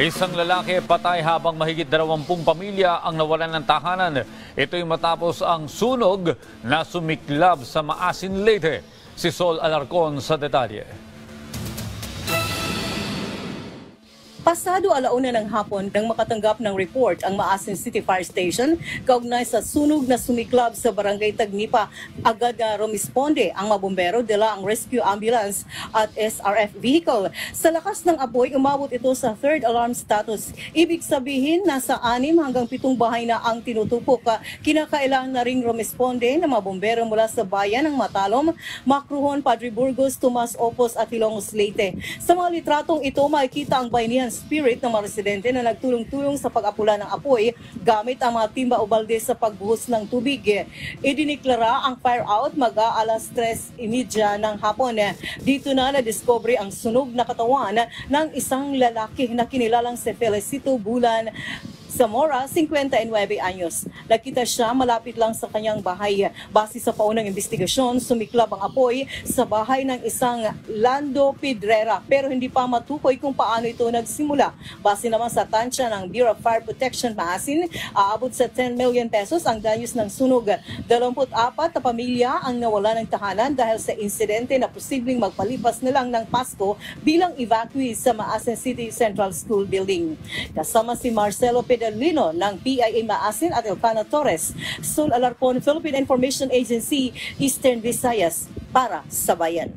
Isang lalaki patay habang mahigit dalawampung pamilya ang nawalan ng tahanan. Ito'y matapos ang sunog na sumiklab sa Maasin Leyte. Si Sol Alarcon sa detalye. Pasado alauna ng hapon nang makatanggap ng report ang Maasin City Fire Station kaugnay sa sunog na sumiklab sa barangay Tagnipa. Agad na rumisponde ang mabumbero dala ang rescue ambulance at SRF vehicle. Sa lakas ng apoy, umabot ito sa third alarm status. Ibig sabihin, nasa anim hanggang pitong bahay na ang tinutupok. Kinakailangan na ring rumisponde ng mabumbero mula sa bayan ng Matalom, Macruhon, Padre Burgos, Tomas Opos at Ilongos Leyte. Sa mga litratong ito, makikita ang bayanihan spirit ng mga residente na nagtulong-tulong sa pag-apula ng apoy gamit ang mga timba o balde sa pagbuhos ng tubig. Idiniklara ang fire out mag-aalas 3.30 ng hapon. Dito na na-discover ang sunog na katawan ng isang lalaki na kinilalang si Felicito Bulan Zamora, 59 anyos. Nakita siya malapit lang sa kanyang bahay. Base sa paunang investigasyon, sumiklab ang apoy sa bahay ng isang Lando Pedrera pero hindi pa matukoy kung paano ito nagsimula. Base naman sa tansya ng Bureau of Fire Protection Maasin, aabot sa 10 million pesos ang danyos ng sunog. 24 na pamilya ang nawala ng tahanan dahil sa insidente na posibleng magpalipas na lang ng Pasko bilang evacuee sa Maasin City Central School Building. Kasama si Marcelo Pedalino ng PIA Maasin at Elcana Torres, Sol Alarcon, Philippine Information Agency, Eastern Visayas para sa bayan.